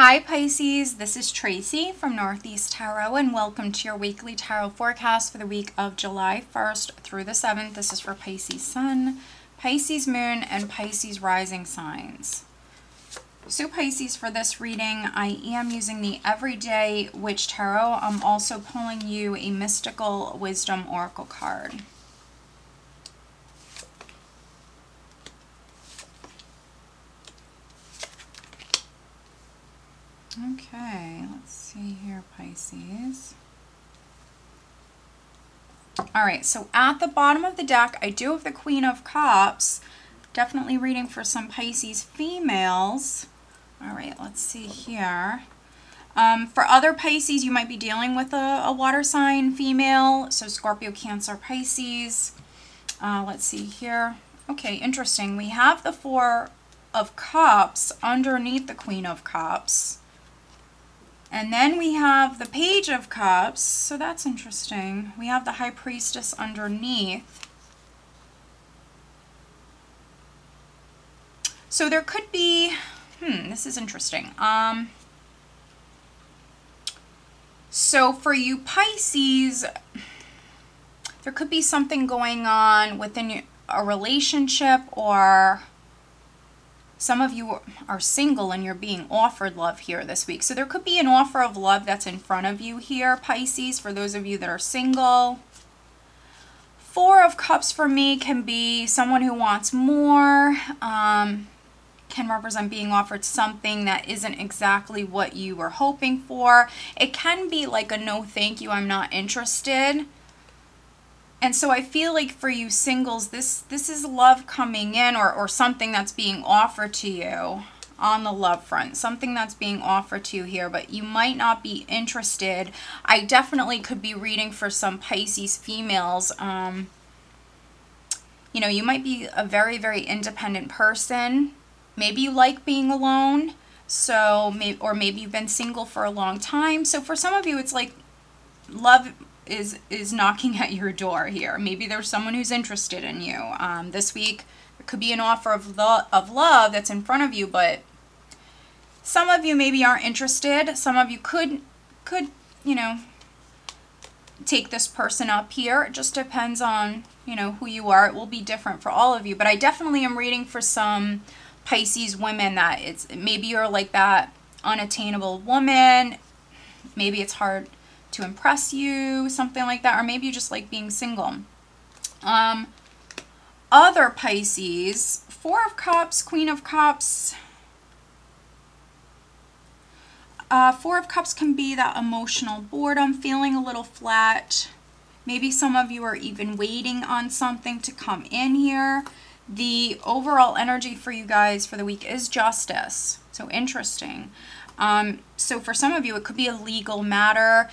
Hi Pisces, this is Tracy from Northeast Tarot and welcome to your weekly tarot forecast for the week of July 1st through the 7th. This is for Pisces Sun, Pisces Moon, and Pisces Rising signs. So Pisces, for this reading, I am using the Everyday Witch Tarot. I'm also pulling you a Mystical Wisdom Oracle card. Okay, let's see here, Pisces. All right, so at the bottom of the deck, I do have the Queen of Cups. Definitely reading for some Pisces females. All right, let's see here. Um, for other Pisces, you might be dealing with a, a water sign female. So Scorpio, Cancer, Pisces. Uh, let's see here. Okay, interesting. We have the Four of Cups underneath the Queen of Cups. And then we have the Page of Cups, so that's interesting. We have the High Priestess underneath. So there could be, hmm, this is interesting. Um, so for you Pisces, there could be something going on within a relationship or some of you are single and you're being offered love here this week. So there could be an offer of love that's in front of you here, Pisces, for those of you that are single. Four of Cups for me can be someone who wants more, um, can represent being offered something that isn't exactly what you were hoping for. It can be like a no thank you, I'm not interested and so I feel like for you singles, this this is love coming in or, or something that's being offered to you on the love front, something that's being offered to you here, but you might not be interested. I definitely could be reading for some Pisces females. Um, you know, you might be a very, very independent person. Maybe you like being alone. So, or maybe you've been single for a long time. So for some of you, it's like love is is knocking at your door here. Maybe there's someone who's interested in you. Um, this week, it could be an offer of, lo of love that's in front of you, but some of you maybe aren't interested. Some of you could, could you know, take this person up here. It just depends on, you know, who you are. It will be different for all of you. But I definitely am reading for some Pisces women that it's maybe you're like that unattainable woman. Maybe it's hard to impress you, something like that, or maybe you just like being single. Um, other Pisces, Four of Cups, Queen of Cups. Uh, Four of Cups can be that emotional boredom, feeling a little flat. Maybe some of you are even waiting on something to come in here. The overall energy for you guys for the week is justice. So interesting. Um, so for some of you, it could be a legal matter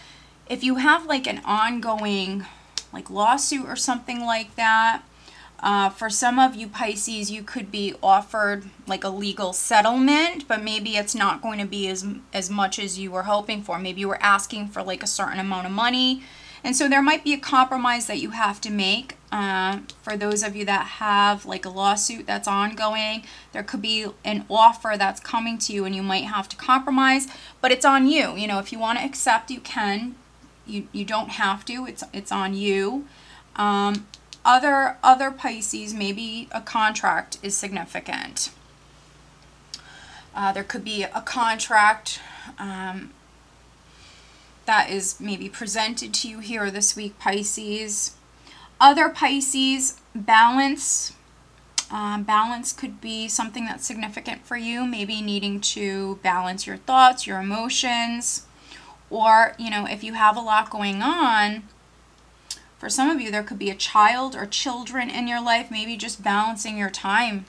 if you have like an ongoing like lawsuit or something like that, uh, for some of you Pisces, you could be offered like a legal settlement, but maybe it's not going to be as, as much as you were hoping for. Maybe you were asking for like a certain amount of money. And so there might be a compromise that you have to make. Uh, for those of you that have like a lawsuit that's ongoing, there could be an offer that's coming to you and you might have to compromise, but it's on you. You know, if you want to accept, you can you, you don't have to. It's, it's on you. Um, other, other Pisces, maybe a contract is significant. Uh, there could be a contract um, that is maybe presented to you here this week, Pisces. Other Pisces, balance. Um, balance could be something that's significant for you, maybe needing to balance your thoughts, your emotions, or, you know, if you have a lot going on, for some of you, there could be a child or children in your life, maybe just balancing your time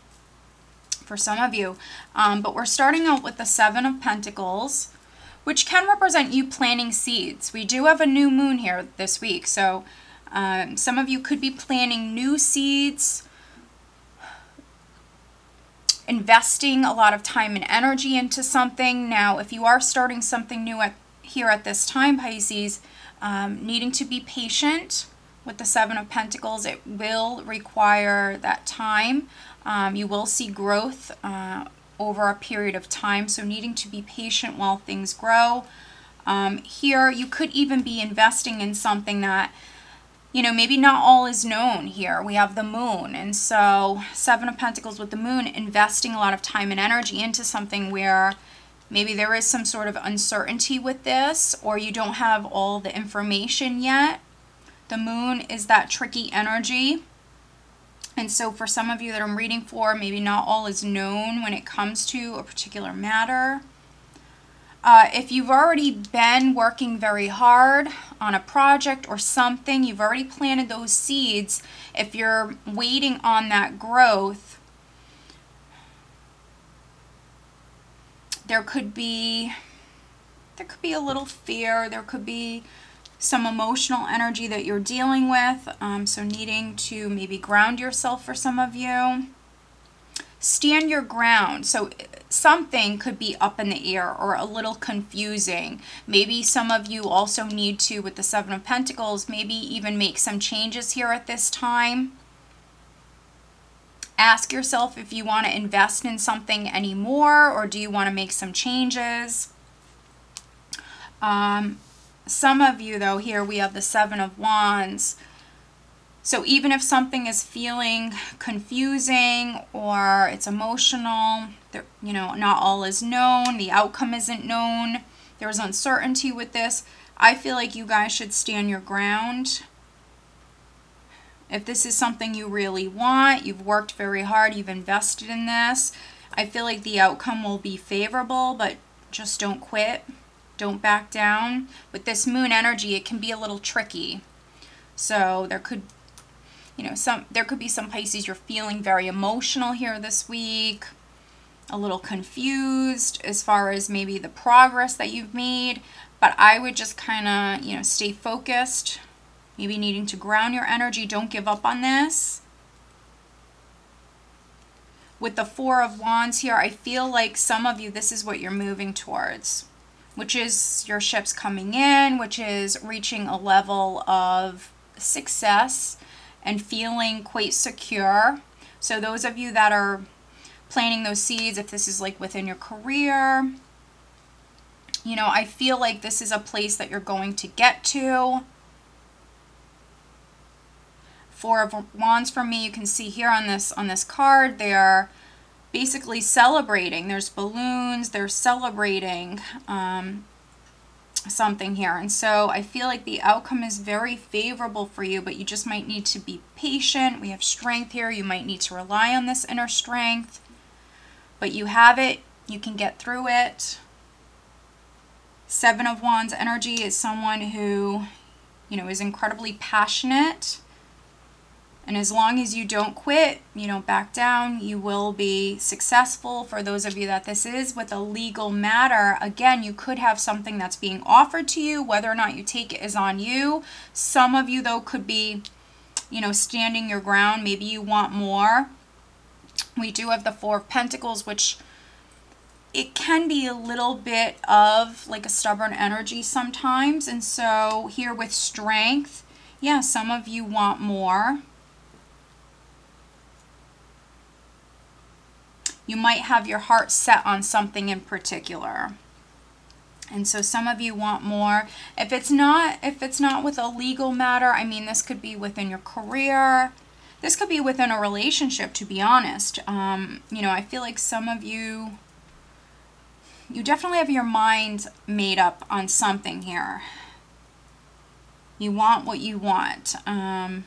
for some of you. Um, but we're starting out with the Seven of Pentacles, which can represent you planting seeds. We do have a new moon here this week, so um, some of you could be planting new seeds, investing a lot of time and energy into something. Now, if you are starting something new at here at this time, Pisces, um, needing to be patient with the Seven of Pentacles. It will require that time. Um, you will see growth uh, over a period of time. So needing to be patient while things grow. Um, here, you could even be investing in something that, you know, maybe not all is known here. We have the moon. And so Seven of Pentacles with the moon, investing a lot of time and energy into something where maybe there is some sort of uncertainty with this or you don't have all the information yet. The moon is that tricky energy. And so for some of you that I'm reading for, maybe not all is known when it comes to a particular matter. Uh, if you've already been working very hard on a project or something, you've already planted those seeds, if you're waiting on that growth, there could be there could be a little fear, there could be some emotional energy that you're dealing with. Um, so needing to maybe ground yourself for some of you. Stand your ground. So something could be up in the air or a little confusing. Maybe some of you also need to, with the Seven of Pentacles, maybe even make some changes here at this time. Ask yourself if you want to invest in something anymore or do you want to make some changes. Um, some of you, though, here we have the Seven of Wands. So even if something is feeling confusing or it's emotional, you know, not all is known, the outcome isn't known, there's uncertainty with this, I feel like you guys should stand your ground. If this is something you really want, you've worked very hard, you've invested in this, I feel like the outcome will be favorable, but just don't quit. Don't back down. With this moon energy, it can be a little tricky. So there could, you know, some there could be some Pisces you're feeling very emotional here this week, a little confused as far as maybe the progress that you've made. But I would just kind of, you know, stay focused. Maybe needing to ground your energy. Don't give up on this with the Four of Wands here, I feel like some of you, this is what you're moving towards which is your ships coming in, which is reaching a level of success and feeling quite secure. So those of you that are planting those seeds, if this is like within your career, you know, I feel like this is a place that you're going to get to. Four of Wands for me, you can see here on this on this card, they are basically celebrating. There's balloons, they're celebrating um, something here. And so I feel like the outcome is very favorable for you, but you just might need to be patient. We have strength here. You might need to rely on this inner strength, but you have it. You can get through it. Seven of Wands energy is someone who, you know, is incredibly passionate and as long as you don't quit, you don't back down, you will be successful. For those of you that this is with a legal matter, again, you could have something that's being offered to you. Whether or not you take it is on you. Some of you, though, could be, you know, standing your ground. Maybe you want more. We do have the Four of Pentacles, which it can be a little bit of like a stubborn energy sometimes. And so here with strength, yeah, some of you want more. You might have your heart set on something in particular. And so some of you want more. If it's not if it's not with a legal matter, I mean this could be within your career. This could be within a relationship to be honest. Um, you know, I feel like some of you you definitely have your mind made up on something here. You want what you want. Um,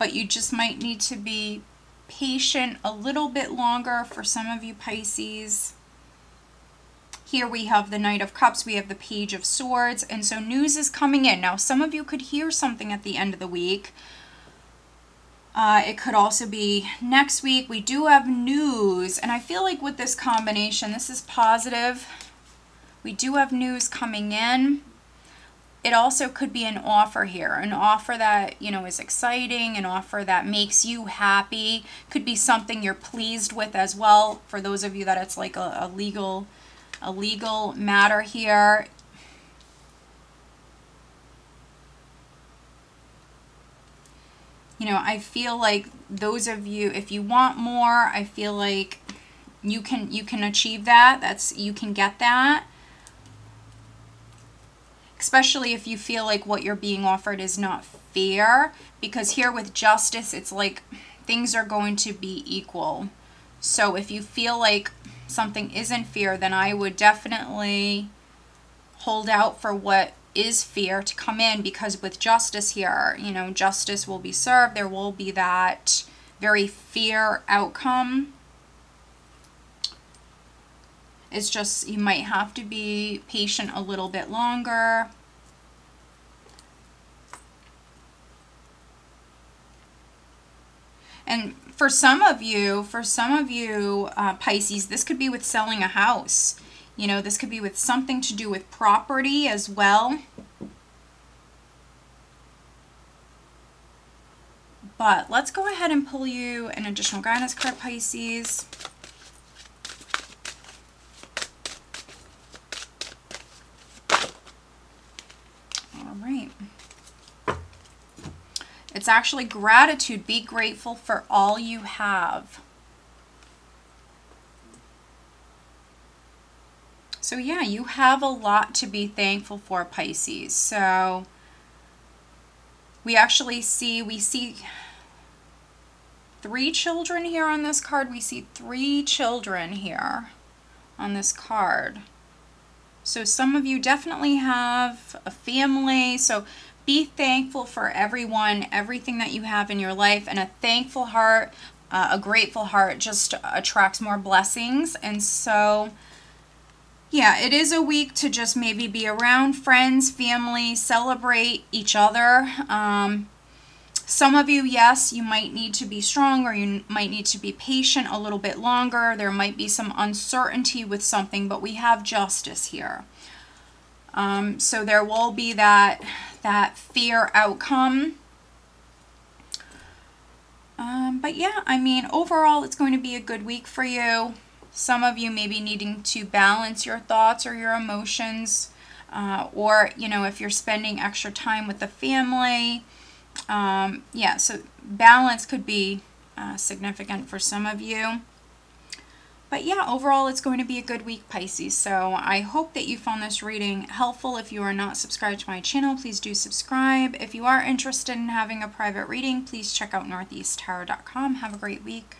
but you just might need to be patient a little bit longer for some of you Pisces. Here we have the Knight of Cups, we have the Page of Swords, and so news is coming in. Now, some of you could hear something at the end of the week. Uh, it could also be next week. We do have news, and I feel like with this combination, this is positive. We do have news coming in it also could be an offer here, an offer that, you know, is exciting, an offer that makes you happy, could be something you're pleased with as well. For those of you that it's like a, a legal, a legal matter here. you know, I feel like those of you, if you want more, I feel like you can you can achieve that. That's you can get that. Especially if you feel like what you're being offered is not fair. Because here with justice, it's like things are going to be equal. So if you feel like something isn't fair, then I would definitely hold out for what is fair to come in because with justice here, you know, justice will be served. There will be that very fair outcome. It's just you might have to be patient a little bit longer. And for some of you, for some of you uh, Pisces, this could be with selling a house. You know, this could be with something to do with property as well. But let's go ahead and pull you an additional guidance card, Pisces. All right. It's actually gratitude. Be grateful for all you have. So yeah, you have a lot to be thankful for, Pisces. So we actually see, we see three children here on this card. We see three children here on this card. So some of you definitely have a family. So be thankful for everyone, everything that you have in your life, and a thankful heart, uh, a grateful heart just attracts more blessings. And so, yeah, it is a week to just maybe be around friends, family, celebrate each other. Um, some of you, yes, you might need to be strong or you might need to be patient a little bit longer. There might be some uncertainty with something, but we have justice here. Um, so there will be that, that fear outcome. Um, but yeah, I mean, overall, it's going to be a good week for you. Some of you may be needing to balance your thoughts or your emotions. Uh, or, you know, if you're spending extra time with the family. Um, yeah, so balance could be uh, significant for some of you. But yeah, overall, it's going to be a good week, Pisces. So I hope that you found this reading helpful. If you are not subscribed to my channel, please do subscribe. If you are interested in having a private reading, please check out northeasttarot.com. Have a great week.